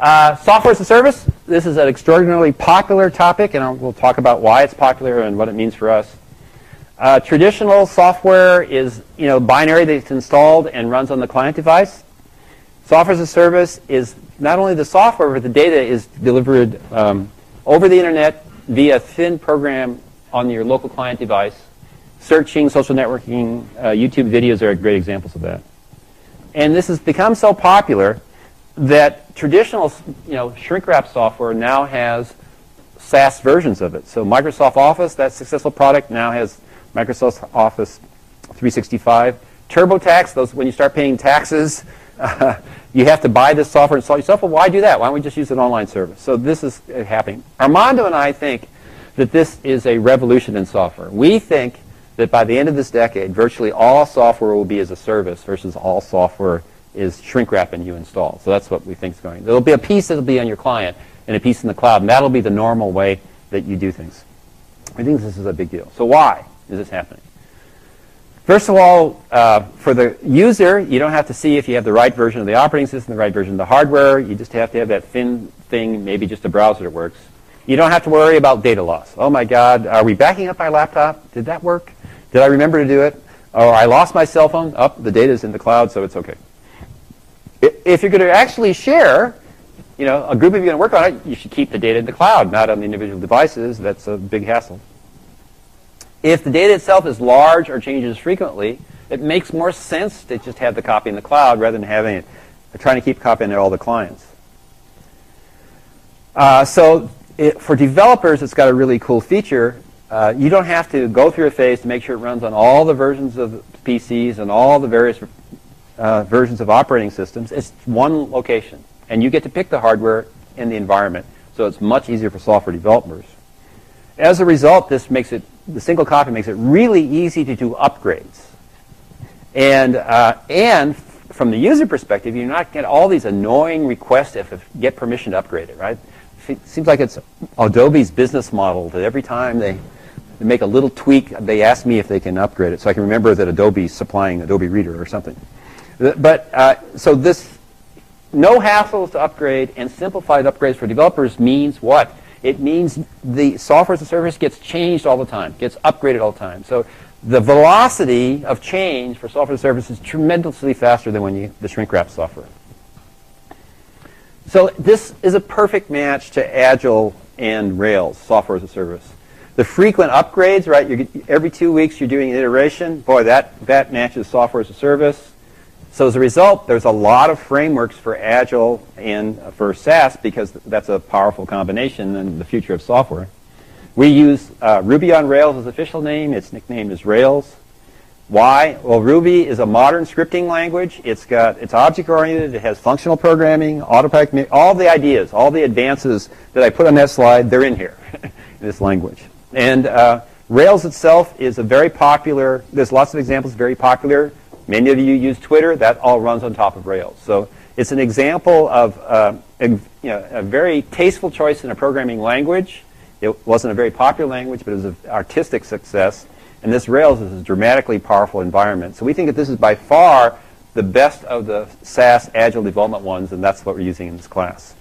Uh, software as a service. This is an extraordinarily popular topic, and we'll talk about why it's popular and what it means for us. Uh, traditional software is you know binary that's installed and runs on the client device. Software as a service is not only the software, but the data is delivered um, over the internet via thin program on your local client device. Searching, social networking, uh, YouTube videos are great examples of that. And this has become so popular that traditional you know, shrink wrap software now has SaaS versions of it. So Microsoft Office, that successful product, now has Microsoft Office 365. TurboTax, those when you start paying taxes, uh, you have to buy this software and install yourself. Well, why do that? Why don't we just use an online service? So this is happening. Armando and I think that this is a revolution in software. We think that by the end of this decade, virtually all software will be as a service versus all software is shrink wrap and you install. So that's what we think is going. There'll be a piece that'll be on your client and a piece in the cloud, and that'll be the normal way that you do things. I think this is a big deal. So why is this happening? First of all, uh, for the user, you don't have to see if you have the right version of the operating system, the right version of the hardware. You just have to have that thin thing, maybe just a browser that works. You don't have to worry about data loss. Oh my God, are we backing up our laptop? Did that work? Did I remember to do it? Or I lost my cell phone? Up, oh, the data is in the cloud, so it's okay. If you're going to actually share, you know, a group of you going to work on it, you should keep the data in the cloud, not on the individual devices. That's a big hassle. If the data itself is large or changes frequently, it makes more sense to just have the copy in the cloud rather than having it, trying to keep copying it all the clients. Uh, so it, for developers, it's got a really cool feature. Uh, you don't have to go through a phase to make sure it runs on all the versions of PCs and all the various uh, versions of operating systems. It's one location, and you get to pick the hardware and the environment, so it's much easier for software developers. As a result, this makes it the single copy makes it really easy to do upgrades, and uh, and from the user perspective, you're not get all these annoying requests if, if get permission to upgrade it, right? It seems like it's Adobe's business model that every time they they make a little tweak, they ask me if they can upgrade it. So I can remember that Adobe's supplying Adobe Reader or something. But uh, so this no hassles to upgrade and simplified upgrades for developers means what? It means the software as a service gets changed all the time, gets upgraded all the time. So the velocity of change for software as a service is tremendously faster than when you the shrink wrap software. So this is a perfect match to Agile and Rails, software as a service. The frequent upgrades, right? every two weeks you're doing an iteration. Boy, that, that matches software as a service. So as a result, there's a lot of frameworks for Agile and for SaaS because that's a powerful combination in the future of software. We use uh, Ruby on Rails as official name. Its nickname is Rails. Why? Well, Ruby is a modern scripting language. It's got it's object-oriented. It has functional programming, autopilot, all the ideas, all the advances that I put on that slide, they're in here in this language. And uh, Rails itself is a very popular. There's lots of examples. Very popular Many of you use Twitter. That all runs on top of Rails. So it's an example of uh, a, you know, a very tasteful choice in a programming language. It wasn't a very popular language, but it was an artistic success. And this Rails is a dramatically powerful environment. So we think that this is by far the best of the SaaS Agile development ones, and that's what we're using in this class.